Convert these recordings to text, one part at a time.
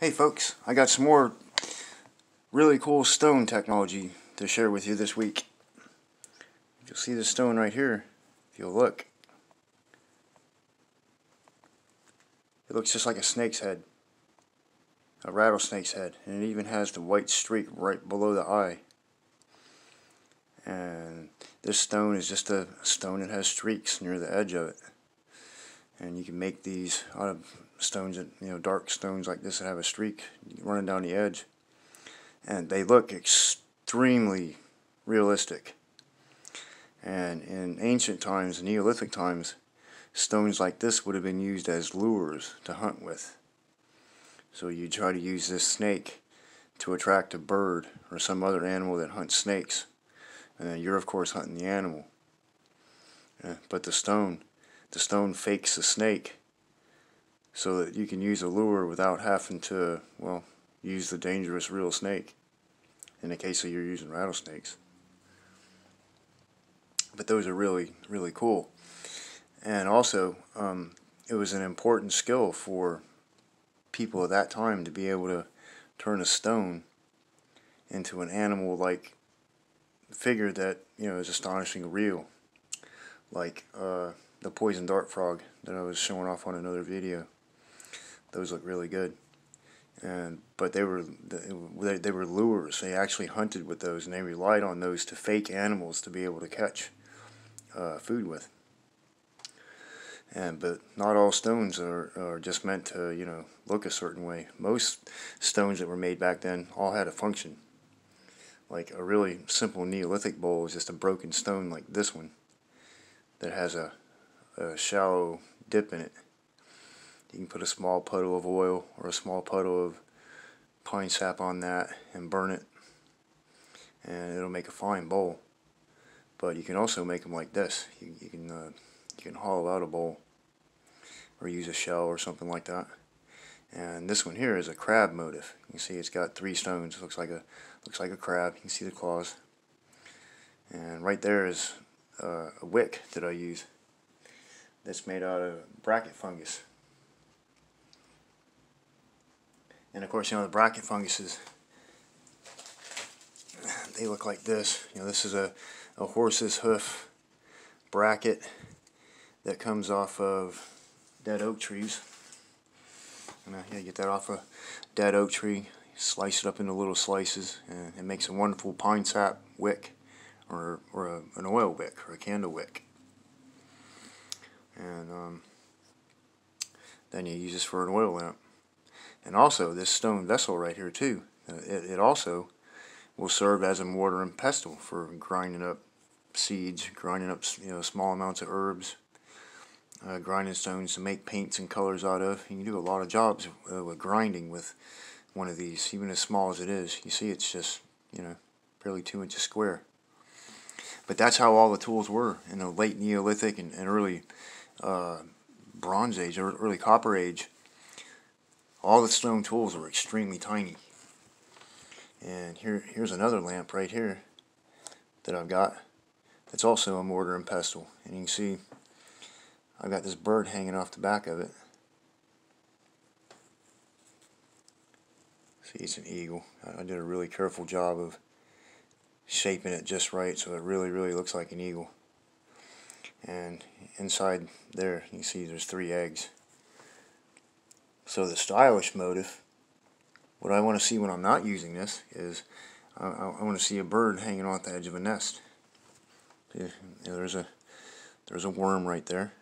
Hey folks, I got some more really cool stone technology to share with you this week. You'll see the stone right here, if you'll look. It looks just like a snake's head, a rattlesnake's head, and it even has the white streak right below the eye. And this stone is just a stone that has streaks near the edge of it. And you can make these out of stones that you know dark stones like this that have a streak running down the edge. And they look extremely realistic. And in ancient times neolithic times stones like this would have been used as lures to hunt with. So you try to use this snake to attract a bird or some other animal that hunts snakes. And then you're of course hunting the animal. But the stone the stone fakes the snake so that you can use a lure without having to, well, use the dangerous real snake in the case of you're using rattlesnakes. But those are really, really cool. And also, um, it was an important skill for people at that time to be able to turn a stone into an animal-like figure that, you know, is astonishingly real. Like uh, the poison dart frog that I was showing off on another video those look really good. And but they were they, they were lures. They actually hunted with those, and they relied on those to fake animals to be able to catch uh, food with. And but not all stones are, are just meant to you know look a certain way. Most stones that were made back then all had a function. Like a really simple Neolithic bowl is just a broken stone like this one that has a, a shallow dip in it. You can put a small puddle of oil or a small puddle of pine sap on that and burn it and it'll make a fine bowl. But you can also make them like this. You, you can uh, you can hollow out a bowl or use a shell or something like that. And this one here is a crab motif. You see it's got three stones. Looks like a looks like a crab. You can see the claws. And right there is uh, a wick that I use that's made out of bracket fungus. And of course, you know, the bracket funguses, they look like this. You know, this is a, a horse's hoof bracket that comes off of dead oak trees. And uh, yeah, get that off a dead oak tree, slice it up into little slices, and it makes a wonderful pine sap wick, or, or a, an oil wick, or a candle wick. And um, then you use this for an oil lamp. And also this stone vessel right here too, uh, it, it also will serve as a mortar and pestle for grinding up seeds, grinding up you know small amounts of herbs, uh, grinding stones to make paints and colors out of. You can do a lot of jobs uh, with grinding with one of these, even as small as it is. You see it's just, you know, barely two inches square. But that's how all the tools were in the late Neolithic and, and early uh, Bronze Age, or early Copper Age. All the stone tools were extremely tiny. And here, here's another lamp right here that I've got. that's also a mortar and pestle. And you can see I've got this bird hanging off the back of it. See, it's an eagle. I did a really careful job of shaping it just right so it really, really looks like an eagle. And inside there, you can see there's three eggs. So the stylish motif, what I want to see when I'm not using this is I, I want to see a bird hanging off the edge of a nest. See, there's a there's a worm right there.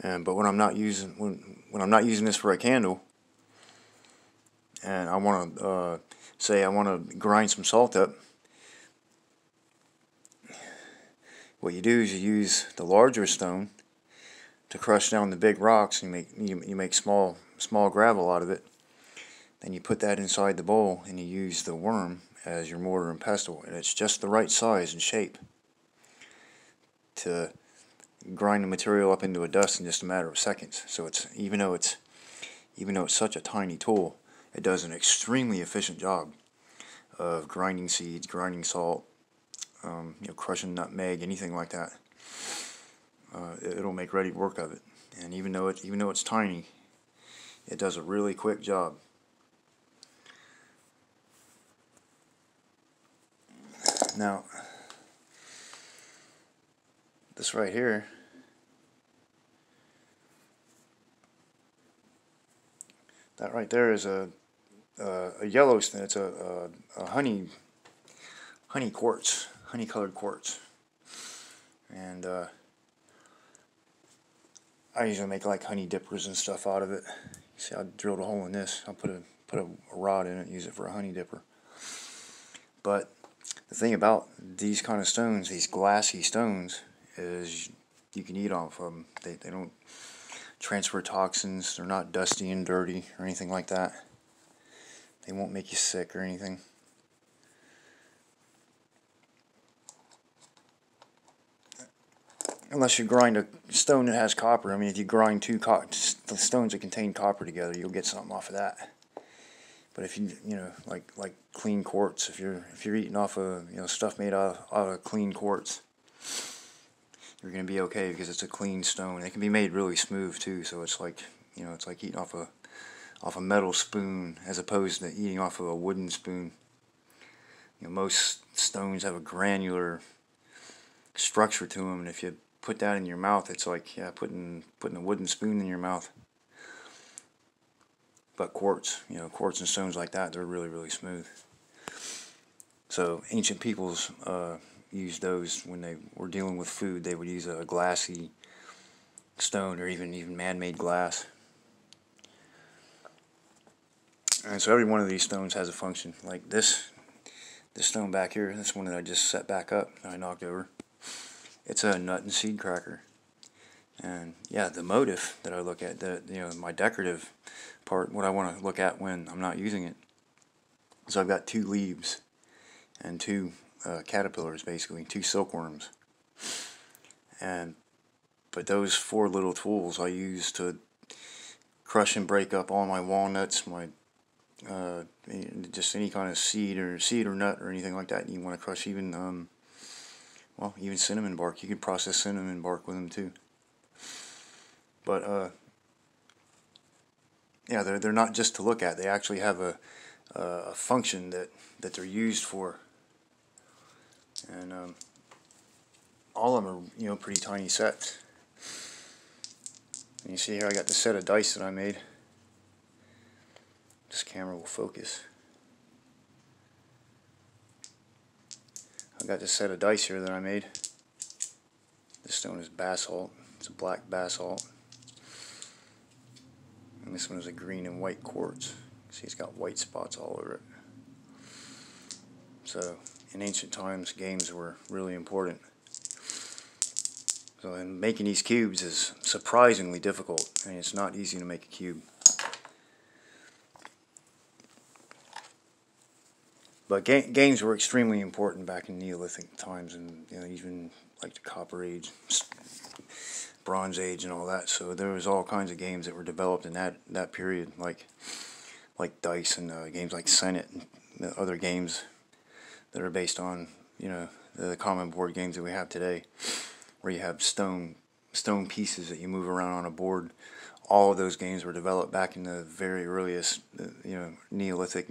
And but when I'm not using when when I'm not using this for a candle, and I want to uh, say I want to grind some salt up. What you do is you use the larger stone to crush down the big rocks and make you, you make small small gravel out of it. Then you put that inside the bowl and you use the worm as your mortar and pestle and it's just the right size and shape to grind the material up into a dust in just a matter of seconds. So it's even though it's even though it's such a tiny tool, it does an extremely efficient job of grinding seeds, grinding salt, um, you know, crushing nutmeg, anything like that uh, it'll make ready work of it. And even though it even though it's tiny, it does a really quick job. Now, this right here, that right there is a uh, a Yellowstone. It's a, a, a, honey honey quartz, honey colored quartz, and uh, I usually make like honey dippers and stuff out of it. See, I drilled a hole in this. I'll put a put a rod in it, use it for a honey dipper. But the thing about these kind of stones, these glassy stones, is you can eat off of them. They, they don't transfer toxins. They're not dusty and dirty or anything like that. They won't make you sick or anything. Unless you grind a stone that has copper. I mean, if you grind two the stones that contain copper together, you'll get something off of that. But if you, you know, like like clean quartz, if you're if you're eating off of you know stuff made out of, out of clean quartz, you're gonna be okay because it's a clean stone. It can be made really smooth too, so it's like you know it's like eating off a off a metal spoon as opposed to eating off of a wooden spoon. You know, most stones have a granular structure to them, and if you put that in your mouth, it's like yeah, putting putting a wooden spoon in your mouth. But quartz, you know, quartz and stones like that, they're really really smooth. So ancient peoples uh, used those when they were dealing with food. They would use a glassy stone or even even man-made glass. And so every one of these stones has a function. Like this, this stone back here, this one that I just set back up, I knocked over. It's a nut and seed cracker. And yeah, the motive that I look at, the you know my decorative part, what I want to look at when I'm not using it. So I've got two leaves and two uh, caterpillars, basically two silkworms. And but those four little tools I use to crush and break up all my walnuts, my uh, just any kind of seed or seed or nut or anything like that. You want to crush even, um, well, even cinnamon bark. You can process cinnamon bark with them too. But uh, yeah, they're they're not just to look at. They actually have a a function that that they're used for. And um, all of them are you know pretty tiny sets. And you see here I got the set of dice that I made. This camera will focus. I got this set of dice here that I made. This stone is basalt. It's a black basalt. And this one is a green and white quartz. See, it's got white spots all over it. So, in ancient times, games were really important. So, in making these cubes is surprisingly difficult. I mean, it's not easy to make a cube. But ga games were extremely important back in Neolithic times, and you know, even like the Copper Age, Bronze Age, and all that. So there was all kinds of games that were developed in that that period, like like dice and uh, games like Senet and other games that are based on you know the common board games that we have today, where you have stone stone pieces that you move around on a board. All of those games were developed back in the very earliest, uh, you know, Neolithic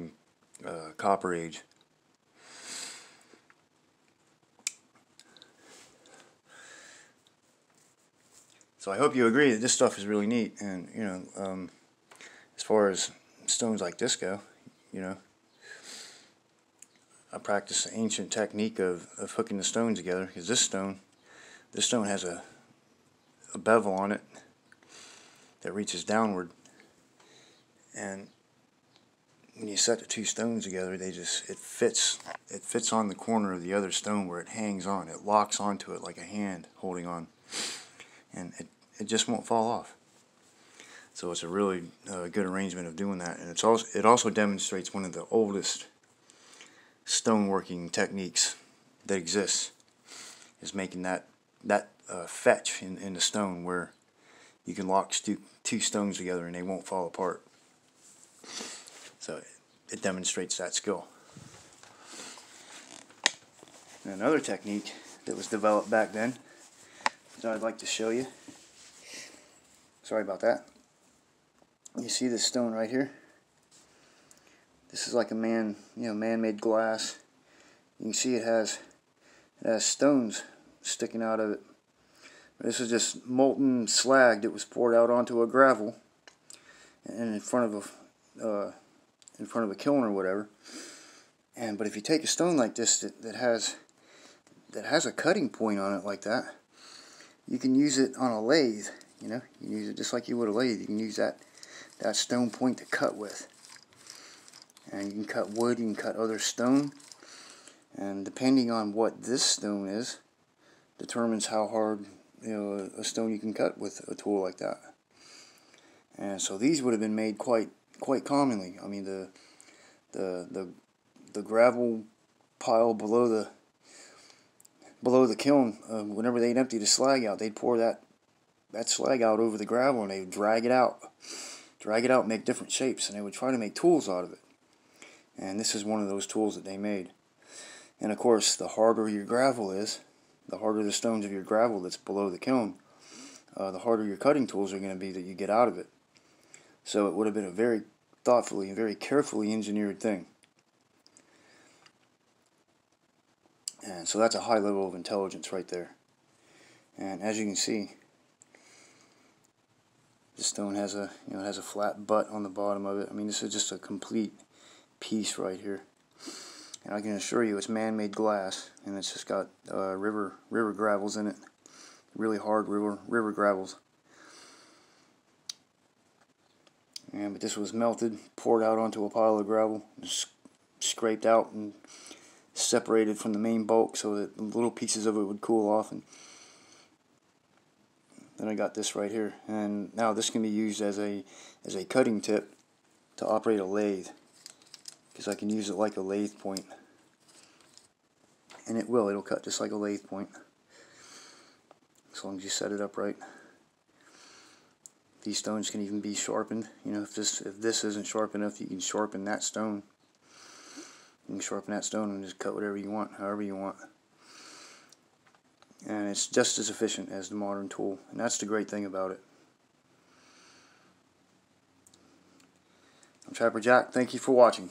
uh, Copper Age. So I hope you agree that this stuff is really neat, and you know, um, as far as stones like this go, you know, I practice the ancient technique of, of hooking the stones together because this stone, this stone has a, a bevel on it that reaches downward, and when you set the two stones together, they just it fits it fits on the corner of the other stone where it hangs on. It locks onto it like a hand holding on, and it it just won't fall off. So it's a really uh, good arrangement of doing that, and it's also it also demonstrates one of the oldest stoneworking techniques that exists is making that that uh, fetch in, in the stone where you can lock stu two stones together and they won't fall apart. So it demonstrates that skill. And another technique that was developed back then that I'd like to show you. Sorry about that. you see this stone right here? This is like a man, you know, man-made glass. You can see it has it has stones sticking out of it. This is just molten slag that was poured out onto a gravel and in front of a uh, in front of a kiln or whatever. And but if you take a stone like this that, that has that has a cutting point on it like that, you can use it on a lathe. You know, you use it just like you would a lathe. You can use that that stone point to cut with. And you can cut wood, you can cut other stone. And depending on what this stone is, determines how hard you know a stone you can cut with a tool like that. And so these would have been made quite quite commonly. I mean the the the the gravel pile below the below the kiln, uh, whenever they'd empty the slag out, they'd pour that that slag out over the gravel and they'd drag it out, drag it out, make different shapes, and they would try to make tools out of it. And this is one of those tools that they made. And of course, the harder your gravel is, the harder the stones of your gravel that's below the kiln, uh, the harder your cutting tools are going to be that you get out of it. So it would have been a very thoughtfully and very carefully engineered thing. And so that's a high level of intelligence right there. And as you can see, the stone has a you know has a flat butt on the bottom of it. I mean, this is just a complete piece right here. And I can assure you, it's man-made glass, and it's just got uh, river river gravels in it, really hard river river gravels. And but this was melted, poured out onto a pile of gravel, scraped out and separated from the main bulk so that little pieces of it would cool off and then I got this right here. And now this can be used as a as a cutting tip to operate a lathe because I can use it like a lathe point. And it will it'll cut just like a lathe point as long as you set it up right these stones can even be sharpened you know if this if this isn't sharp enough you can sharpen that stone you can sharpen that stone and just cut whatever you want, however you want. And it's just as efficient as the modern tool. And that's the great thing about it. I'm Trapper Jack. Thank you for watching.